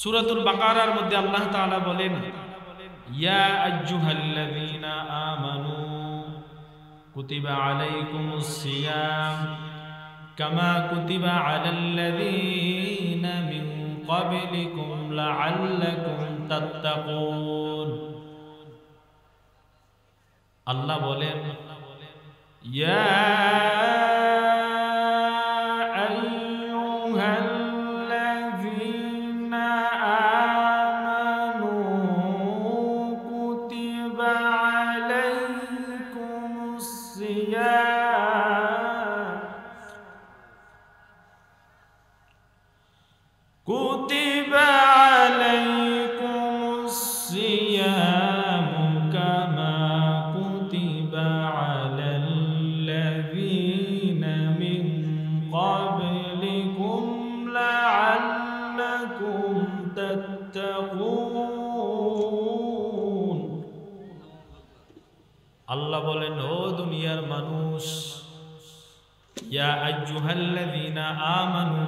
সুরাতুল বাকারার মধ্যে আল্লাহ তাআলা বলেন, ইয়া আইয়ুহাল্লাযীনা আমানু কুতিবা আলাইকুমুস সিয়াম কামা কুতিবা আলাল্লাযীনা মিন ক্বাবলিকুম লাআল্লাকুম তাত্তাকুন। আল্লাহ বলেন, ইয়া আল্লাহ বলেন, ও দুনিয়ার মানুষ, ইয়া আমানু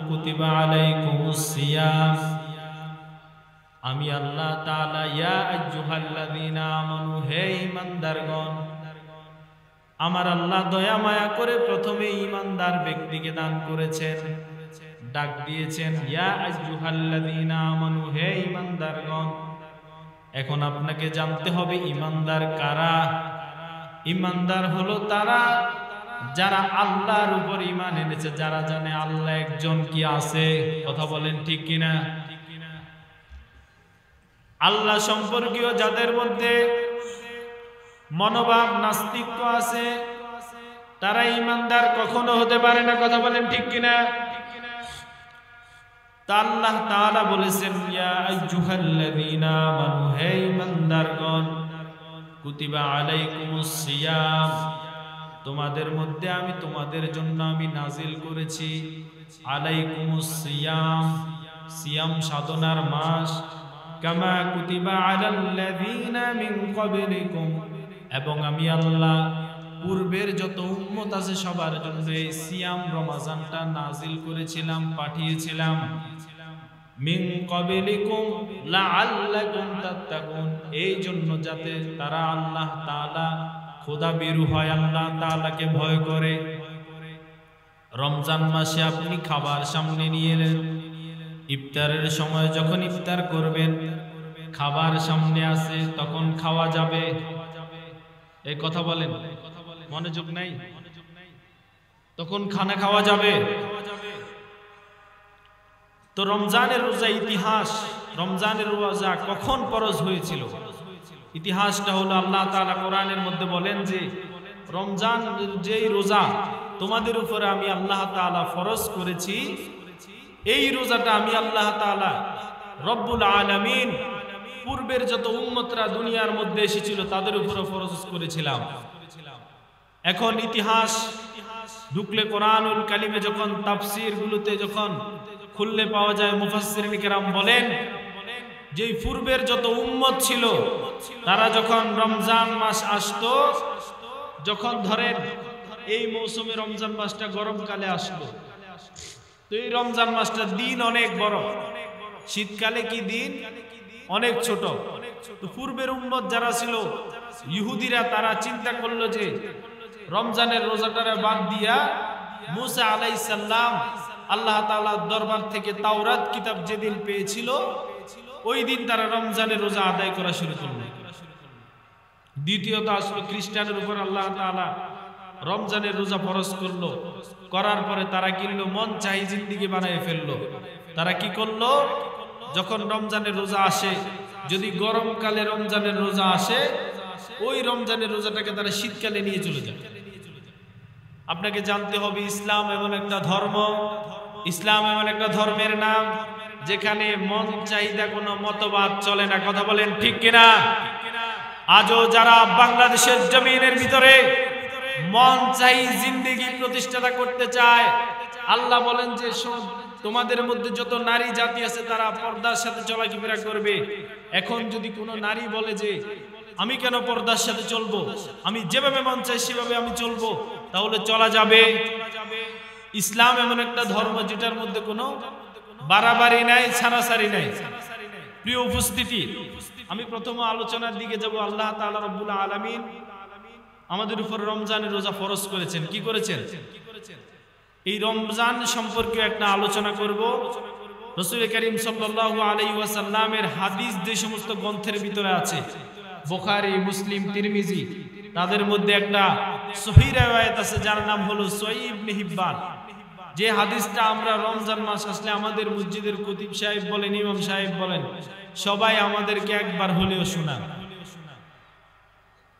আমি আল্লাহ ইয়া হে আমার আল্লাহ দয়া মায়া করে প্রথমে ঈমানদার ব্যক্তিকে দান করেছেন, ডাক দিয়েছেন, ইয়া হে ঈমানদারগণ, এখন আপনাকে জানতে হবে ইমানদার কারা? ঈমানদার হলো তারা, যারা আল্লাহর উপর ঈমান এনেছে। যারা জানে আল্লাহ একজন কি আছে, কথা বলেন ঠিক কিনা? আল্লাহ সম্পর্কীয় যাদের মধ্যে মনোভাব, নাস্তিক্য আছে, তারা ইমানদার কখনো হতে পারে না, কথা বলেন ঠিক কিনা? আল্লাহ তাআলা বলেছেন, ইয়া আইয়ুহাল্লাযীনা আমানু, হে ঈমানদারগণ কুতিবা আলাইকুমুস সিয়াম। তোমাদের মধ্যে আমি তোমাদের জন্য আমি নাজিল করেছি। আলাইকুমুস সিয়াম। সিয়াম সাধনার মাস। কামা কুতিবা আলাল্লাযীনা মিন ক্বাবলিকুম। এবং আমি আল্লাহ, পূর্বের যত উম্মত আছে সবার জন্য এই সিয়াম রমাজানটা নাজিল করেছিলাম, পাঠিয়েছিলাম। এই জন্য যাতে তারা আল্লাহ তাআলা খোদা বেরু হয়, আল্লাহ তাআলাকে ভয় করে। রমজান মাসে আপনি খাবার সামনে নিয়ে এলেন। ইফতারের সময় যখন ইফতার করবেন, খাবার সামনে আসে তখন খাওয়া যাবে। এই কথা বলেন, মনোযোগ নাই? তখন খানা খাওয়া যাবে। তো রমজানের রোজা ইতিহাস, রমজানের রোজা কখন ফরজ হয়েছিল? ইতিহাসটা হলো আল্লাহ তাআলা কোরআনের মধ্যে বলেন যে, রমজান যেই রোজা তোমাদের উপরে আমি আল্লাহ তাআলা ফরজ করেছি, এই রোজাটা আমি আল্লাহ তাআলা রব্বুল আলামিন পূর্বের যত উম্মতরা দুনিয়ার মধ্যে এসেছিল তাদের উপরে ফরজ করেছিলাম। এখন ইতিহাস ঢুকলে কোরআনুল কালিমে যখন তাফসির গুলোতে যখন খুললে পাওয়া যায় মুফাসসিরিন কেরাম বলেন যে পূর্বের যত উম্মত ছিল, তারা যখন রমজান মাস আসতো, যখন ধরেন এই মৌসুমে রমজান মাসটা গরমকালে আসলো, তো এই রমজান মাসটা দিন অনেক বড়, শীতকালে কি দিন? অনেক ছোট। তো পূর্বের উম্মত যারা ছিল, ইহুদিরা তারা চিন্তা করল যে, রমজানের রোজাটারে বাদ দিয়া মুসা আলাইসাল্লাম আল্লাহ তাআলার দরবার থেকে তাওরাত কিতাব যেদিন পেয়েছিল, ওই দিন তারা রমজানের রোজা আদায় করা শুরু করল। দ্বিতীয়ত আসলো খ্রিস্টানের উপর আল্লাহ তাআলা রমজানের রোজা ফরজ করল। করার পরে তারা কিনলো, মন চাই জিন্দিগি বানিয়ে ফেলল। তারা কি করল? যখন রমজানের রোজা আসে, যদি গরমকালে রমজানের রোজা আসে, ওই রমজানের রোজাটাকে তারা শীতকালে নিয়ে চলে যায়। আপনাকে জানতে হবে, ইসলাম এমন একটা ধর্ম ইসলাম এমন একটা ধর্মের নাম যেখানে মন চাহিদা, কোনো মতবাদ চলে না। কথা বলেন ঠিক কিনা? আজও যারা বাংলাদেশের জমিনের ভিতরে মন চাই জিন্দিগি প্রতিষ্ঠাতা করতে চায়, আল্লাহ বলেন যে তোমাদের মধ্যে যত নারী জাতি আছে, তারা পর্দার সাথে চলাফেরা করবে। এখন যদি কোনো নারী বলে যে, আমি কেন পর্দার সাথে চলবো? আমি যেভাবে মন চাই সেভাবে আমি চলবো। তাহলে চলা যাবে। ইসলাম এমন একটা ধর্ম যেটার মধ্যে কোনো বাড়াবাড়ি নাই, ছাড়াছাড়ি নাই। প্রিয় উপস্থিতি, আমি প্রথম আলোচনার দিকে যাব। আল্লাহ তাআলা রব্বুল আলামিন আমাদের উপর রমজানের রোজা ফরজ করেছেন। কি করেছেন? এই রমজান সম্পর্কে একটা আলোচনা করব। রসুল করিম সাল্লাল্লাহু আলাইহি ওয়াসাল্লামের হাদিস যে সমস্ত গ্রন্থের ভিতরে আছে, বুখারী, মুসলিম, তিরমিজি, তাদের মধ্যে একটা সহিহ রাওয়ায়াত আছে যার নাম হলো সহিহ ইবনে হিব্বান। যে হাদিসটা আমরা রমজান মাস আসলে আমাদের মসজিদের কুতিব সাহেব বলেন, ইমাম সাহেব বলেন, সবাই আমাদেরকে একবার হলেও শোনান।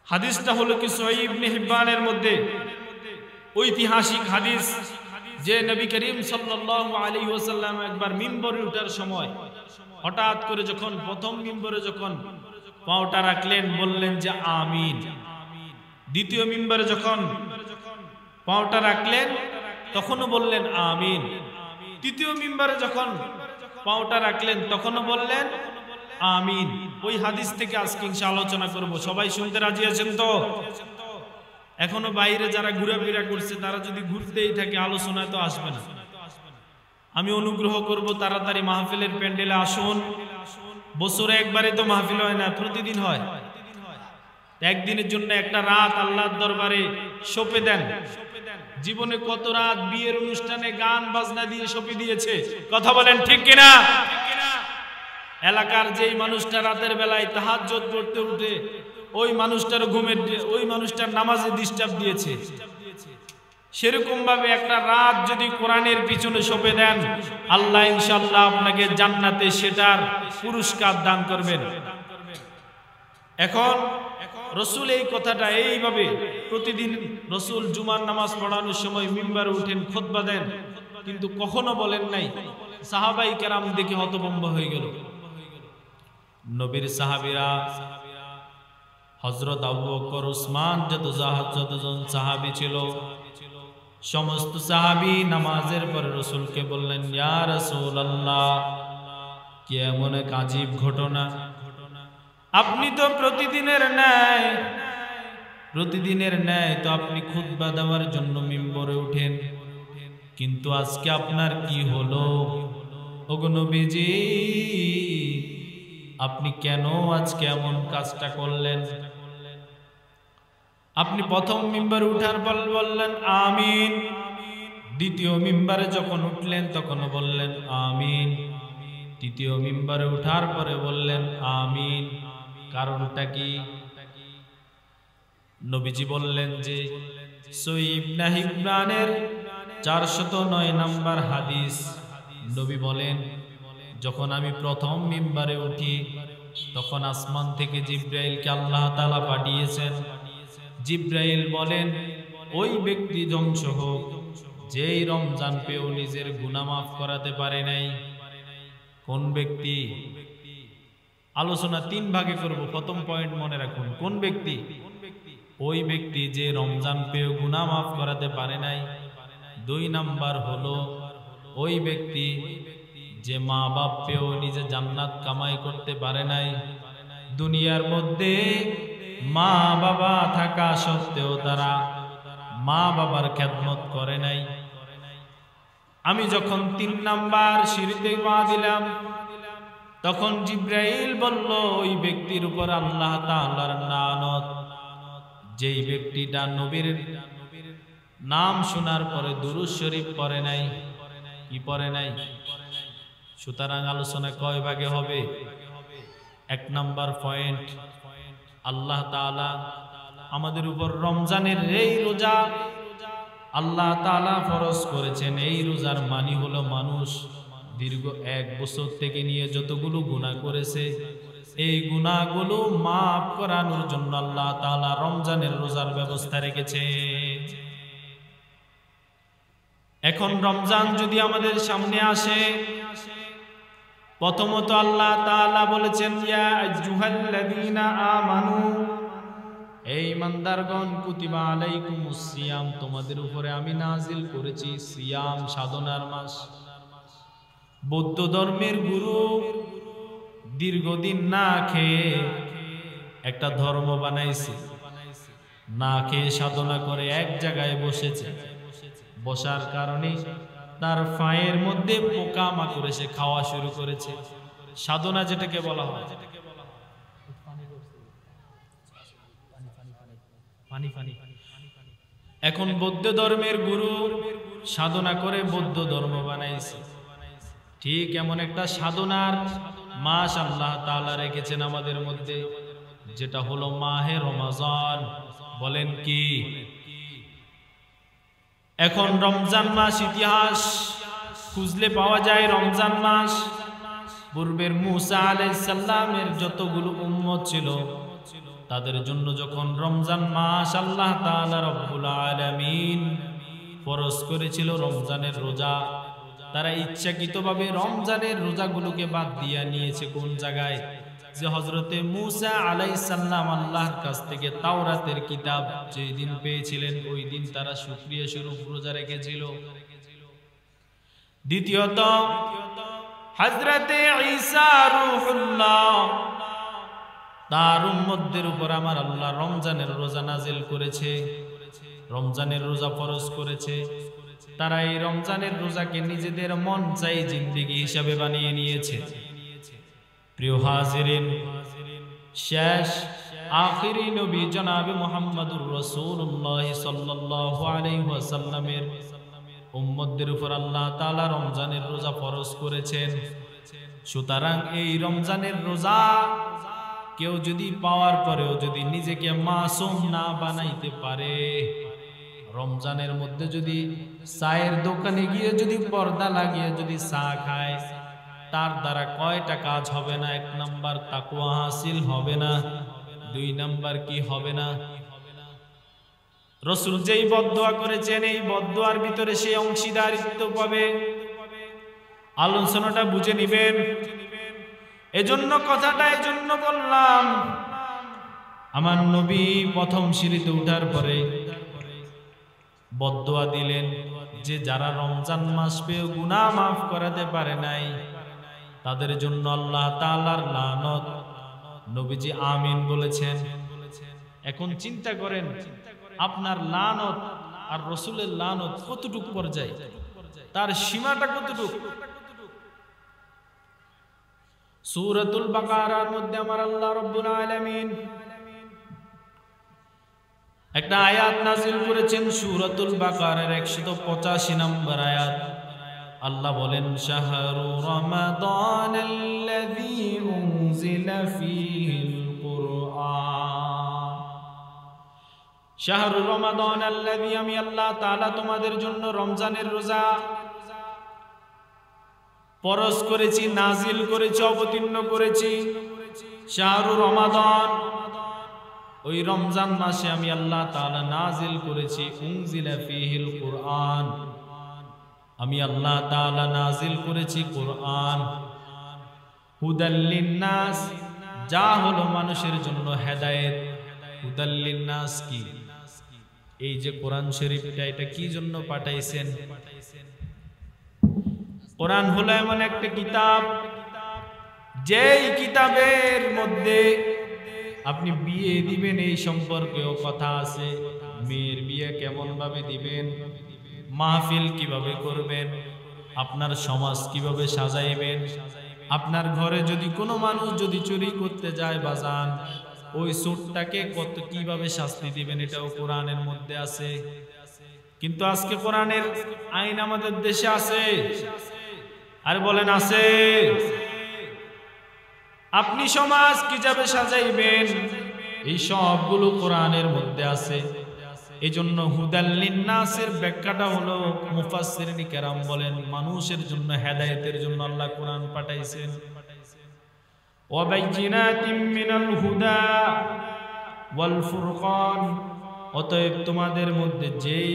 হাদিসটা হলো কি হিব্বানের মধ্যে ঐতিহাসিক হাদিস যে নবী করিম ওয়াসাল্লাম একবার মিম্বরে ওঠার সময়, হঠাৎ করে যখন প্রথম মিম্বরে যখন পাওটা রাখলেন, বললেন যে আমিন। দ্বিতীয় মিম্বরে যখন পাওটা রাখলেন তখনও বললেন, আমিন। তৃতীয় মিম্বরে যখন পাওটা রাখলেন, তখনও বললেন, আমিন। ওই হাদিস থেকে আজকে ইনশা আলোচনা করব। সবাই শুনতে রাজি আছেন তো? এখনও বাইরে যারা ঘোরাফেরা করছে, তারা যদি ঘুরতেই থাকে, আলোচনায় তো আসবে না। আমি অনুগ্রহ করব তাড়াতাড়ি মাহফিলের প্যান্ডেলে আসুন। বছরে একবারে তো মাহফিল হয় না, প্রতিদিন হয়। একদিনের জন্য একটা রাত আল্লাহর দরবারে সপে দেন। জীবনে কত রাত বিয়ের অনুষ্ঠানে গান বাজনা দিয়ে সপে দিয়েছে? কথা বলেন ঠিক কিনা? এলাকার যেই মানুষটা রাতের বেলায় তাহাজ্জত পড়তে উঠে, ওই মানুষটার ঘুমের ওই মানুষটার নামাজে ডিস্টার্ব দিয়েছে। সেরকম ভাবে একটা রাত যদি কোরআনের পিছনে সপে দেন, আল্লাহ ইনশাল্লাহ আপনাকে জান্নাতে সেটার পুরস্কার দান করবেন। এখন রসুল এই কথাটা এইভাবে প্রতিদিন রসুল জুমার নামাজ পড়ানোর সময় মিম্বারে উঠেন খোদবা দেন। কিন্তু কখনো বলেন নাই, সাহাবাই কেরাম দেখে হতভম্ব হয়ে গেল। নবীর সাহাবিরা হজরত আবু বকর, উসমান যত যতজন সাহাবি ছিল, সমস্ত সাহাবি নামাজের পরে রসুলকে বললেন, ইয়া রাসূলুল্লাহ, কি এমন এক আজীব ঘটনা। আপনি তো প্রতিদিনের ন্যায়। প্রতিদিনের ন্যায় তো আপনি খুতবা দেওয়ার জন্য মিম্বরে উঠেন। কিন্তু আজকে আপনার কি হলো? ওগনবীজি আপনি কেন আজকে এমন কাজটা করলেন? আপনি প্রথম মিম্বার উঠার পর বললেন, আমিন। দ্বিতীয় মিম্বারে যখন উঠলেন তখন বললেন, আমিন। তৃতীয় মিম্বারে উঠার পরে বললেন, আমিন। কারণটা কি? নবীজি বললেন যে সইব নাহিবানের চারশত নয় নাম্বার হাদিস। নবী বলেন, যখন আমি প্রথম মিম্বারে উঠি, তখন আসমান থেকে জিব্রাইলকে আল্লাহ তালা পাঠিয়েছেন। জিব্রাইল বলেন, ওই ব্যক্তি ধ্বংস হোক, যেই রমজান পেয়েও নিজের গুণা মাফ করাতে পারে নাই। কোন ব্যক্তি? আলোচনা তিন ভাগে করব। প্রথম পয়েন্ট মনে রাখুন, কোন ব্যক্তি? ওই ব্যক্তি যে রমজান পেয়েও গুণা মাফ করাতে পারে নাই। দুই নাম্বার হলো, ওই ব্যক্তি যে মা বাপ পেয়েও নিজে জান্নাত কামাই করতে পারে নাই। দুনিয়ার মধ্যে মা বাবা থাকা সত্ত্বেও তারা মা বাবার খ্যাতমত করে নাই। আমি যখন তিন নাম্বার সিঁড়িতে পা দিলাম তখন জিব্রাইল বলল, ওই ব্যক্তির উপর আল্লাহ যেই ব্যক্তিটা নবীর নাম শোনার পরে দুরুজ শরীফ পড়ে নাই, কি পড়ে নাই? সুতরাং আলোচনা কয় ভাগে হবে? এক নাম্বার পয়েন্ট, আল্লাহ তাআলা আমাদের উপর রমজানের এই রোজা আল্লাহ তাআলা ফরজ করেছেন। এই রোজার মানি হলো মানুষ। দীর্ঘ এক বছর থেকে নিয়ে যতগুলো গুণা করেছে, এই গুণাগুলো মাফ করানোর জন্য আল্লাহ তাআলা রমজানের রোজার ব্যবস্থা রেখেছে। এখন রমজান যদি আমাদের সামনে আসে, প্রথমত আল্লাহ তাআলা বলেছেন এই মান্দারগণ কুতিবা সিয়াম, তোমাদের উপরে আমি নাজিল করেছি সিয়াম সাধনার মাস। বৌদ্ধ ধর্মের গুরু দীর্ঘদিন না খেয়ে একটা ধর্ম বানাইছে। না খেয়ে সাধনা করে এক জায়গায় বসেছে। বসার কারণে তার ফায়ের মধ্যে পোকা মাকড়ে সে খাওয়া শুরু করেছে। সাধনা যেটাকে বলা হয়। এখন বৌদ্ধ ধর্মের গুরু সাধনা করে বৌদ্ধ ধর্ম বানাইছে। ঠিক এমন একটা সাধনার মাস আল্লাহ তাআলা রেখেছেন আমাদের মধ্যে, যেটা হলো মাহে রমাজান। বলেন কি? এখন রমজান মাস ইতিহাস, খুঁজলে পাওয়া যায় রমজান মাস। পূর্বের মুসা আলাইসাল্লামের যতগুলো উম্মত ছিল, তাদের জন্য যখন রমজান মাস আল্লাহ তাআলা রব্বুল আলামিন ফরজ করেছিল রমজানের রোজা তারা ইচ্ছাকৃতভাবে রমজানের রোজাগুলোকে বাদ দিয়া নিয়েছে কোন জায়গায়? যে হজরতে মুসা আলাইসাল্লাম আল্লাহর কাছ থেকে তাওরাতের কিতাব যেই দিন পেয়েছিলেন ওই দিন তারা সুক্রিয়া স্বরূপ রোজা রেখেছিল। দ্বিতীয়ত হজরতে তার উম্মতদের উপর আমার আল্লাহ রমজানের রোজা নাজিল করেছে। রমজানের রোজা ফরজ করেছে। তারা এই রমজানের রোজাকে নিজেদের মন চাই জিন্দিগি হিসাবে বানিয়ে নিয়েছে। প্রিয় হাজিরিন, শেষ আখিরি নবী জনাবে মোহাম্মদুর রসুল্লাহ সাল্লাল্লাহু আলাইহি ওয়াসাল্লামের উম্মতদের উপর আল্লাহ তাআলা রমজানের রোজা ফরজ করেছেন। সুতরাং এই রমজানের রোজা কেউ যদি পাওয়ার পরেও যদি নিজেকে মাসুম না বানাইতে পারে রমজানের মধ্যে যদি চায়ের দোকানে গিয়ে যদি পর্দা লাগিয়ে যদি চা খায়, তার দ্বারা কয়টা কাজ হবে না? এক নাম্বার তাকুয়া হাসিল হবে না। দুই নাম্বার কি হবে না? রসুল যেই বদোয়া করেছেন, এই বদোয়ার ভিতরে সেই অংশীদারিত্ব পাবে। আলোচনাটা বুঝে নিবেন। এজন্য কথাটা এজন্য বললাম, আমার নবী প্রথম সিঁড়িতে উঠার পরে বদোয়া দিলেন যে যারা রমজান মাস পেয়ে গুনাহ মাফ করাতে পারে নাই, তাদের জন্য আল্লাহ তাআলার লানত। নবীজি আমিন বলেছেন, এখন চিন্তা করেন, আপনার লানত আর রসুলের লানত কতটুকু পর্যায়ে? তার সীমাটা কতটুকু? সূরাতুল বাকারার মধ্যে আমার আল্লাহ রব্বুল আলামিন একটা আয়াত নাজিল করেছেন সূরাতুল বাকারার 185 নম্বর আয়াত। আল্লাহ বলেন, শাহরু রমাদান আল্লাযী উনজিলা ফীহিল কুরআন। শাহরু রমাদান আমি আল্লাহ তাআলা তোমাদের জন্য রমজানের রোজা পরশ করেছি নাজিল করেছি, অবতীর্ণ করেছি। শাহরু রমাদান ওই রমজান মাসে আমি আল্লাহ তাআলা নাজিল করেছি ফীহিল কুরআন। আমি আল্লাহ তাআলা নাজিল করেছি কোরআন। হুদাল্লিন নাস যা হলো মানুষের জন্য হেদায়েত। হুদাল্লিন নাস কি? এই যে কোরআন শরীফটা, এটা কি জন্য পাঠাইছেন? কোরআন হলো এমন একটা কিতাব, যেই কিতাবের মধ্যে আপনি বিয়ে দিবেন, এই সম্পর্কেও কথা আছে। মেয়ের বিয়ে কেমন ভাবে দিবেন? মাহফিল কীভাবে করবেন? আপনার সমাজ কীভাবে সাজাইবেন? আপনার ঘরে যদি কোনো মানুষ যদি চুরি করতে যায় বা যান ওই চোরটাকে কত কীভাবে শাস্তি দিবেন এটাও কোরআনের মধ্যে আছে। কিন্তু আজকে কোরআনের আইন আমাদের দেশে আছে। আর বলেন আছে। আপনি সমাজ কীভাবে সাজাইবেন? এই সবগুলো কোরআনের মধ্যে আছে। এই জন্য হুদাল্লিন নাসের ব্যাখ্যাটা হলো মুফাসসিরিন কেরাম বলেন, মানুষের জন্য, হেদায়েতের জন্য আল্লাহ কোরআন পাঠাইছেন। ওয়াবাইজিনাতিম মিনাল হুদা ওয়াল ফুরকান। অতএব তোমাদের মধ্যে যেই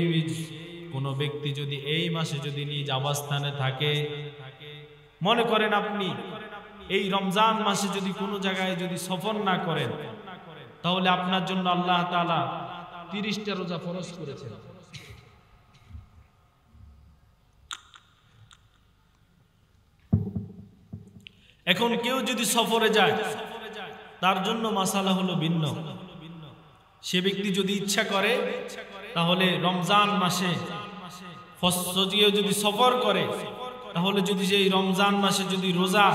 কোনো ব্যক্তি যদি এই মাসে যদি নিজ অবস্থানে থাকে, মনে করেন আপনি এই রমজান মাসে যদি কোনো জায়গায় যদি সফর না করেন, তাহলে আপনার জন্য আল্লাহ তাআলা তিরিশটা রোজা ফরজ করেছেন। এখন কেউ যদি সফরে যায়, তার জন্য মাসালা হলো ভিন্ন। সে ব্যক্তি যদি ইচ্ছা করে, তাহলে রমজান মাসে যদি সফর করে, তাহলে যদি সেই রমজান মাসে যদি রোজা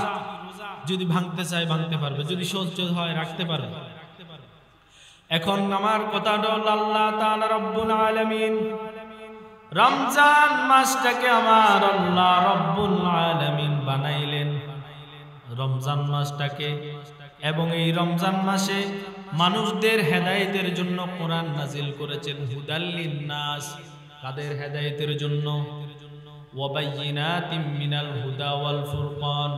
যদি ভাঙতে চায়, ভাঙতে পারবে। যদি সহ্য হয়, রাখতে পারবে। এখন আমার কথাটা আল্লাহ তাআলা রব্বুল আলামিন, রমজান মাসটাকে আমার আল্লাহ রব্বুল আলামিন বানাইলেন। রমজান মাসটাকে এবং এই রমজান মাসে মানুষদের হেদায়েতের জন্য কোরআন নাজিল করেছেন হুদাল্লিন নাস। কাদের হেদায়েতের জন্য? ওয়াবাইয়িনাতিম মিনাল হুদা ওয়াল ফুরকান।